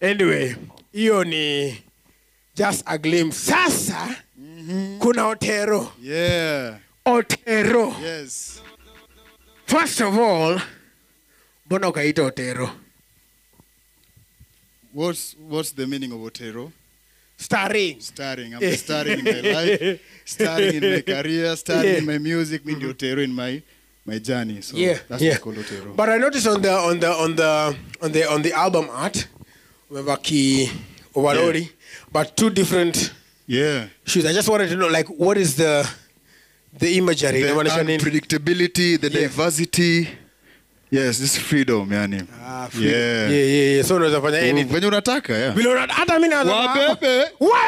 anyway hiyo ni just a glimpse sasa kuna otero Yeah. otero Yes. first of all mbona ukaita otero What's what's the meaning of Otero? starring Starring. I'm starring in my life, starring in my career, starring Yeah. in my music, mean the Otero in my my journey. So yeah that's yeah called Otero. but i noticed on the on the on the on the on the album art umevaa ki yeah. but two different yeah. shoes i just wanted to know like what is the the imagery The unpredictability, the Yeah. diversity. Yes, this freedom, yani. Ah, freedom. Yeah. yeah yeah yeah so unaweza fanya anything Venye unataka, yeah. Bila hata mimi naweza Wabebe. Wa-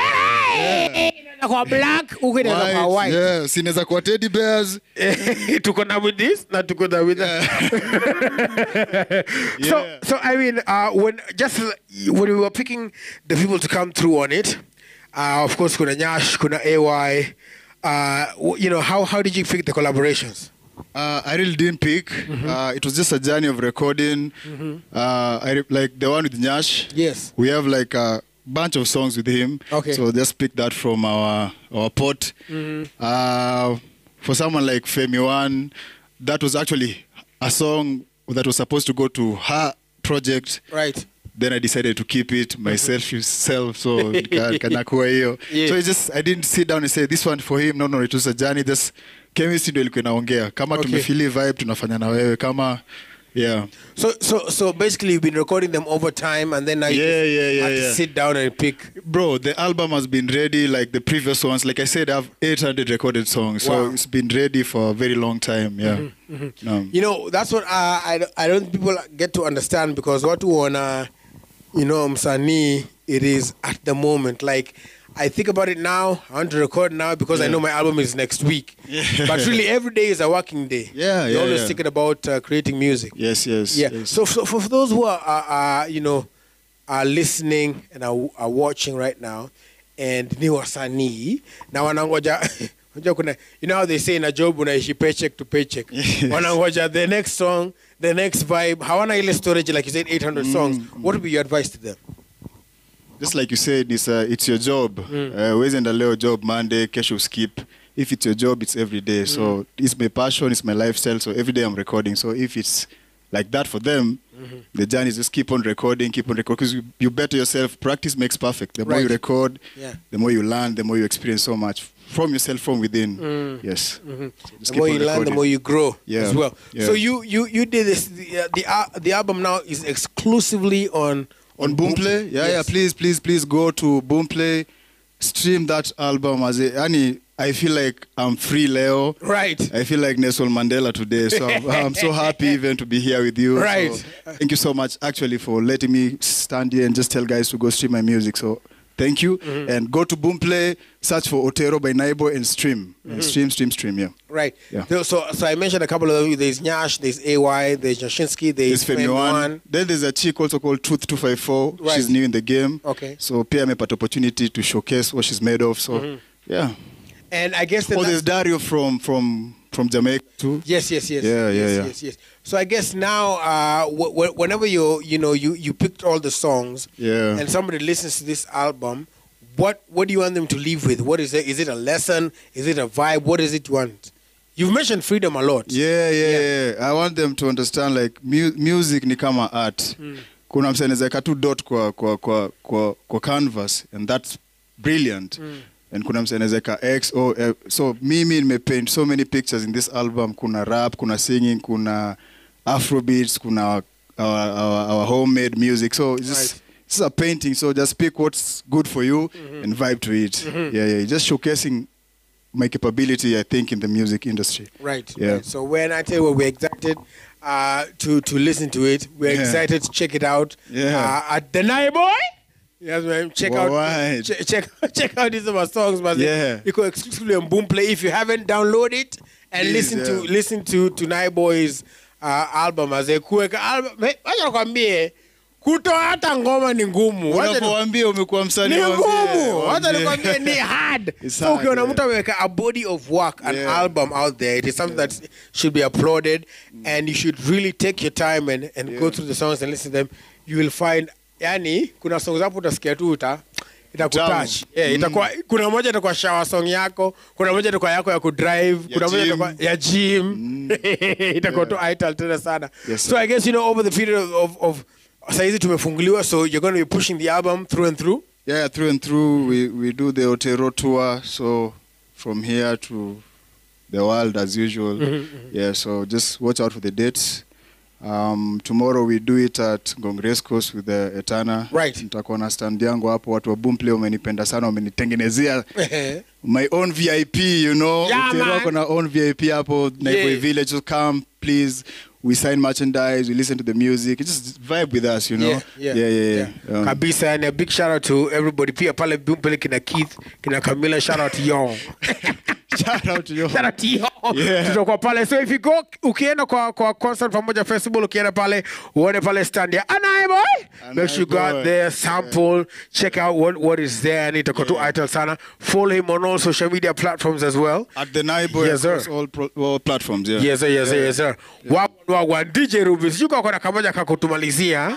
Inaweza kwa black huku inaweza kwa White, white yeah. Sinaweza kuwa teddy bears. tuko na with this na tuko na with that so Yeah. so i mean uh, when just when we were picking the people to come through on it uh, of course kuna nyash kuna ay uh, w- you know how how did you pick the collaborations Uh, I really didn't pick. Uh, it was just a journey of recording. Uh, I re- like the one with Nyash. yes We have like a bunch of songs with him. Okay. So just pick that from our our pot. Uh, for someone like Femi One, that was actually a song that was supposed to go to her project. right Then I decided to keep it myself, self. So ka- kanakuwa hiyo. Yeah. So it's just I didn't sit down and say this one for him. No, no, it was a journey. Just chemistry ndio ilikuwa inaongea. Kama Okay. tumefili vibe tunafanya na wewe. Kama yeah. so so so basically you've been recording them over time and then you Yeah, yeah, yeah, yeah. sit down and pick Bro, the album has been ready like the previous ones. Like I said, I have 800 recorded songs. So Wow. it's been ready for a very long time. Yeah. Um, You know, that's what uh, I, I don't people get to understand because what we wanna, you know, msanii, it is at the moment. Like, I think about it now, I want to record now because I know my album is next week. Yeah. But really, every day is a working day. Yeah, You're yeah, always yeah. thinking about uh, creating music. yes, yes. Yeah. yes. So, so for, for those who are, are, are, you know, are listening and are, are watching right now, and ni wasanii na wanangoja unajua kuna you know how they say in a job unaishi paycheck to paycheck Yes. wanangoja the next song the next vibe hawana ile storage like you said 800 songs what would be your advice to them just like you said, it's uh, it's your job. Uh, Wezi enda leo job Monday, kesho skip. If it's your job, it's every day. So it's my passion, it's my lifestyle. So every day I'm recording. So if it's like that for them, the journey is just keep on recording, keep on recording. Because you, you better yourself. Practice makes perfect. The more you record, Yeah. the more you learn, the more you experience so much from yourself, from within. Yes. So the more you learn the more you grow Yeah. as well Yeah. so you you you did this the uh, the, uh, the album now is exclusively on on Boomplay. Yeah, yeah. Yes. Please, please, please go to Boomplay, stream that album as a. I feel like I'm free, Leo. right I feel like Nelson Mandela today. So I'm, I'm so happy even to be here with you. Right. So thank you so much actually for letting me stand here and just tell guys to go stream my music. So thank you. Mm-hmm. And go to Boomplay, search for Otero by Naiboi and stream. Mm-hmm. Stream, stream, stream. Yeah. Right. Yeah. So, so, I mentioned a couple of them. There's Nyash, there's AY, there's Jashinsky, there's There's Femi Femi One. One. Then there's a chick also called Truth 254. Right. She's new in the game. Okay. So pia amepata opportunity to showcase what she's made of. So Mm-hmm. yeah. And I guess Oh, there's Dario from from from Jamaica too. yes, yes, yes. Yeah, yeah, yes, yeah. Yes, yes. So I guess now, uh, w- w- whenever you you know you you picked all the songs, Yeah. and somebody listens to this album, what what do you want them to leave with? What is it? Is it a lesson? Is it a vibe? What is it you want? You've mentioned freedom a lot. Yeah, yeah, yeah. I want them to understand like mu music ni kama art. Kuna anaweza weka tu dot kwa kwa kwa kwa, kwa canvas and that's brilliant. And kuna msee anaweza weka X O F. So mimi nimepaint so many pictures in this album. Kuna rap, kuna singing, kuna afrobeats, kuna our, our, our, our homemade music. So it's just Right. it's a painting. So just pick what's good for you and vibe to it. Yeah, yeah. Just showcasing my capability, I think, in the music industry. Right. Yeah. right. So when I tell you we're excited uh, to to listen to it, we're Yeah. excited to check it out. Yeah. Uh, at the Naiboi. Yes, man. Check out Alright. check, check check out these of our songs, man. Yeah. You go exclusively on Boomplay. If you haven't downloaded it and Please, listen to listen to Tonight Boy's uh, album as a kuweka album. Hey, Wacha nikwambie kutoa hata ngoma ni ngumu. Unapoambia umekuwa msanii ni ngumu wacha nikwambie ni hard so ukiona mtu ameweka a body of work an Yeah. album out there it is something yeah. that should be applauded mm. and you should really take your time and, and yeah. go through the songs and listen to them you will find yani kuna songs hapo utasikia tu uta itakutouch yeah, itakuwa Mm. kuna moja itakuwa shower song yako kuna moja itakuwa yako ya kudrive kuna moja gym. itakuwa ya gym itakuwa tu ital tena sana Yes, so i guess you know over the period of, of, of saizi tumefunguliwa so you're going to be pushing the album through and through Yeah, through and through, we, we do the Otero tour. So from here to the world as usual. Yeah, so just watch out for the dates. Um, tomorrow we do it at Ngong Race Course with the Etana. Right. Nitakuwa na stand yangu hapo. Watu wa Boomplay wamenipenda sana, wamenitengenezea my own VIP, you know. Yeah, Otero man. ako na own VIP hapo Naiboi Yeah. Village. Just come, please. We sign merchandise, we listen to the music. Just vibe with us, you know. Yeah, yeah, yeah, yeah. yeah. Um, kabisa yani a big shout out to everybody pia pale Boomplay kina keith kina camila shout out to y'all shout out to you. Shout out to y'all. Yeah. tutakuwa pale so if you go ukienda kwa, kwa concert pamoja festival ukienda pale uone pale stand ya anaye boy make sure you go there sample check out what, what is there and itakuwa tu ital sana follow him on all social media platforms as well At the Naibo Yes, sir. across all, pro, all platforms, yeah. yes sir, yes sir, yes sir. Yeah. Wa wa dj ruby sijui kwa kamoja kakutumalizia